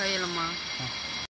可以了吗？啊